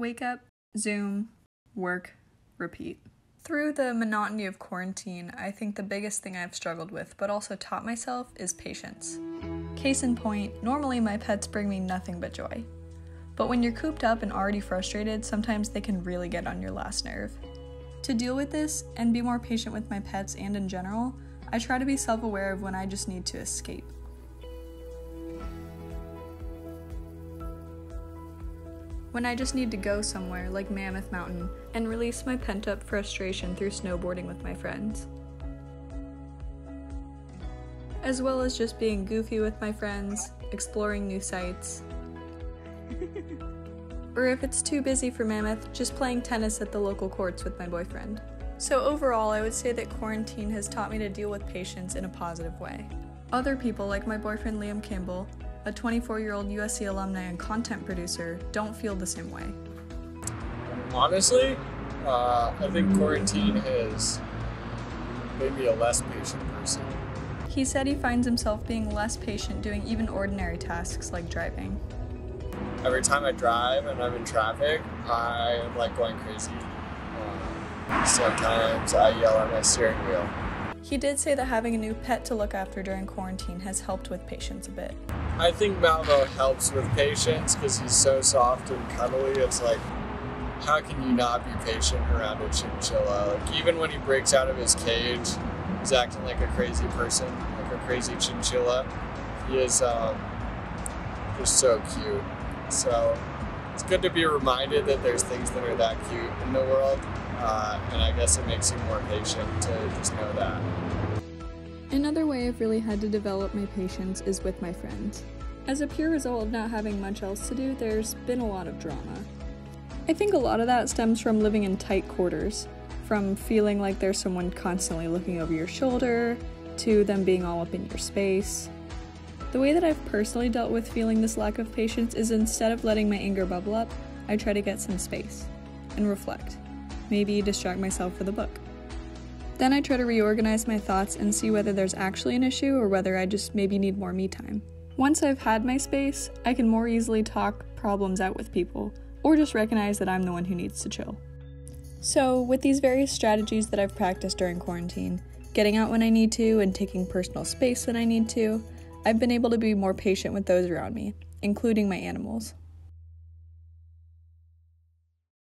Wake up, Zoom, work, repeat. Through the monotony of quarantine, I think the biggest thing I've struggled with, but also taught myself, is patience. Case in point, normally my pets bring me nothing but joy. But when you're cooped up and already frustrated, sometimes they can really get on your last nerve. To deal with this and be more patient with my pets and in general, I try to be self aware of when I just need to escape. When I just need to go somewhere, like Mammoth Mountain, and release my pent up frustration through snowboarding with my friends. As well as just being goofy with my friends, exploring new sites. or if it's too busy for Mammoth, just playing tennis at the local courts with my boyfriend. So, overall, I would say that quarantine has taught me to deal with patience in a positive way. Other people, like my boyfriend Liam Campbell, a 24 year old USC alumni and content producer, don't feel the same way. Honestly, uh, I think quarantine has made me a less patient person. He said he finds himself being less patient doing even ordinary tasks like driving. Every time I drive and I'm in traffic, I am like going crazy. Uh, sometimes I yell at my steering wheel. He did say that having a new pet to look after during quarantine has helped with patience a bit. I think Malvo helps with patience because he's so soft and cuddly. It's like, how can you not be patient around a chinchilla? Like, even when he breaks out of his cage, he's acting like a crazy person, like a crazy chinchilla. He is um, just so cute. So it's good to be reminded that there's things that are that cute in the world. Uh, and I guess it makes you more patient to just know that. Another way I've really had to develop my patience is with my friends. As a pure result of not having much else to do, there's been a lot of drama. I think a lot of that stems from living in tight quarters, from feeling like there's someone constantly looking over your shoulder, to them being all up in your space. The way that I've personally dealt with feeling this lack of patience is instead of letting my anger bubble up, I try to get some space and reflect maybe distract myself with a book. Then I try to reorganize my thoughts and see whether there's actually an issue or whether I just maybe need more me time. Once I've had my space, I can more easily talk problems out with people, or just recognize that I'm the one who needs to chill. So, with these various strategies that I've practiced during quarantine, getting out when I need to and taking personal space when I need to, I've been able to be more patient with those around me, including my animals.